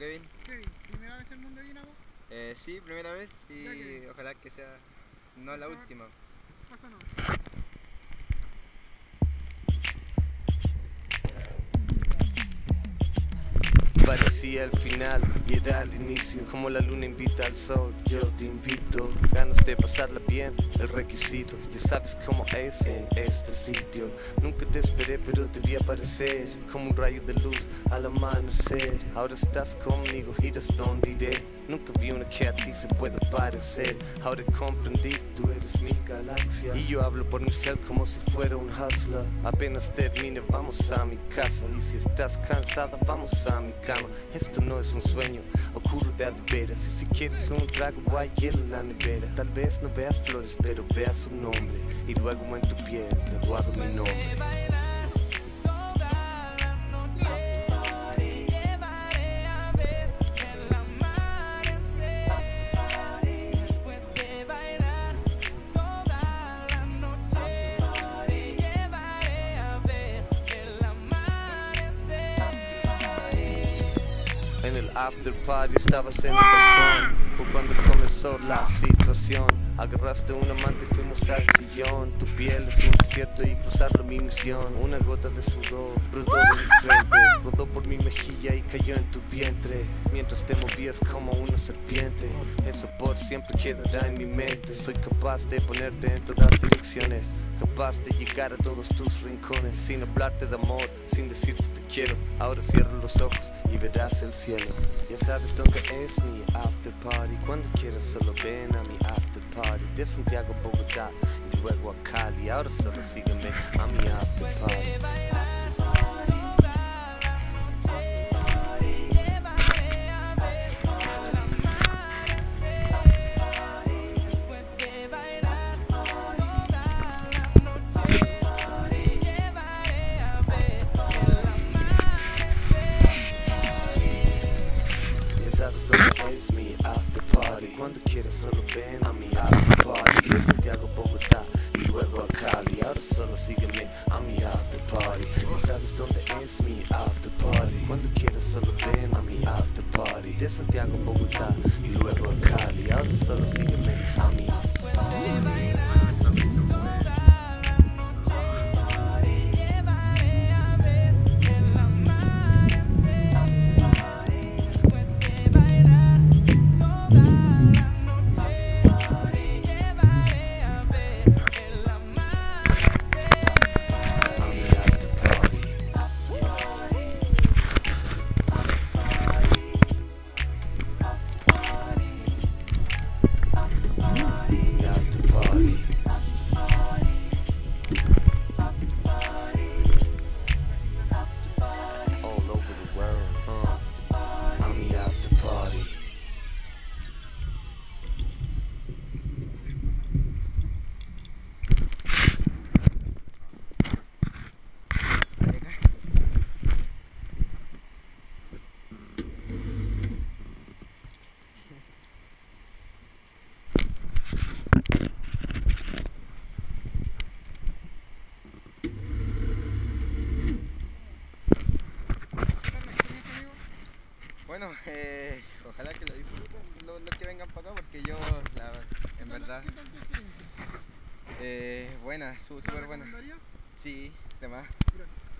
Kevin. Kevin, ¿primera vez en Mundo Dinamo? Eh, sí, primera vez y que- ojalá que sea no la favor. última. Pásanos. Parecía el final y era el inicio Como la luna invita al sol, yo te invito de pasarla bien, el requisito Ya sabes cómo es en este sitio. Nunca te esperé pero te vi aparecer Como un rayo de luz al amanecer. Ahora estás conmigo, irás donde iré. Nunca vi una que a ti se pueda parecer. Ahora comprendí, tú eres mi galaxia. Y yo hablo por mi ser como si fuera un hustler. Apenas termine, vamos a mi casa. Y si estás cansada, vamos a mi cama. Esto no es un sueño, ocurre de veras. Y si quieres un trago, hay hielo en la nevera. Tal vez no veas flores, pero veas su nombre Y luego en tu piel te guardo mi nombre En el after party estabas en el balcón. Fue cuando comenzó la situación. Agarraste un amante y fuimos al sillón. Tu piel es un desierto y cruzarlo mi misión. Una gota de sudor brotó de mi frente cayó en tu vientre. Mientras te movías como una serpiente. Eso por siempre quedará en mi mente. Soy capaz de ponerte en todas direcciones. Capaz de llegar a todos tus rincones. Sin hablarte de amor, sin decirte te quiero. Ahora cierra los ojos y verás el cielo. Ya sabes dónde es mi after party. Cuando quieras solo ven a mi after party. De Santiago Bogotá y luego a Cali. Ahora solo sígueme a mi after party De Santiago, Bogotá y luego a Cali. Ahora solo sígueme a mi after party. Ya sabes dónde es mi after party Cuando quieras solo ven a mi after party. De Santiago, Bogotá y luego a Cali. Ahora solo sígueme a mi a Bueno, eh, ojalá que lo disfruten los, los que vengan para acá porque yo, la, ¿Qué en verdad, ¿Qué tal tu experiencia? eh, buena, su- ¿La súper buena. Sí, demás. Gracias.